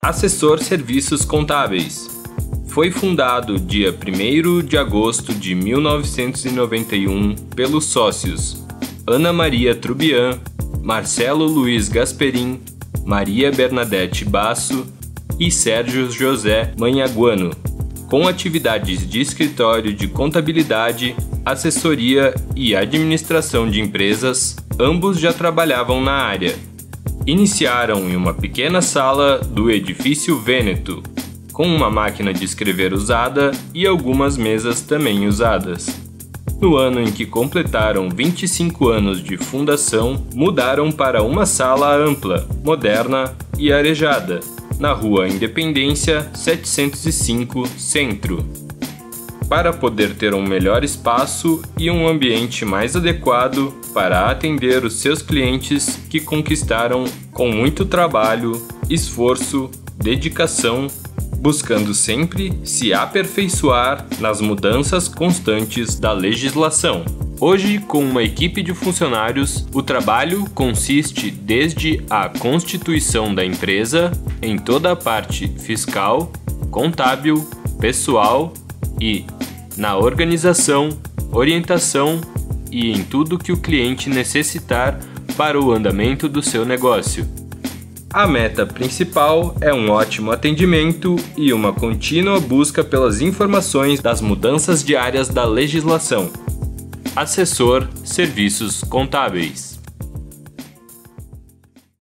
Assessor Serviços Contábeis. Foi fundado dia 1 de agosto de 1991 pelos sócios Ana Maria Trubian, Marcelo Luiz Gasperim, Maria Bernadette Basso e Sérgio José Manhaguano, com atividades de escritório de contabilidade, assessoria e administração de empresas, ambos já trabalhavam na área iniciaram em uma pequena sala do edifício Vêneto, com uma máquina de escrever usada e algumas mesas também usadas. No ano em que completaram 25 anos de fundação, mudaram para uma sala ampla, moderna e arejada, na Rua Independência 705 Centro para poder ter um melhor espaço e um ambiente mais adequado para atender os seus clientes que conquistaram com muito trabalho, esforço, dedicação, buscando sempre se aperfeiçoar nas mudanças constantes da legislação. Hoje, com uma equipe de funcionários, o trabalho consiste desde a constituição da empresa, em toda a parte fiscal, contábil, pessoal e na organização, orientação e em tudo que o cliente necessitar para o andamento do seu negócio. A meta principal é um ótimo atendimento e uma contínua busca pelas informações das mudanças diárias da legislação. Assessor Serviços Contábeis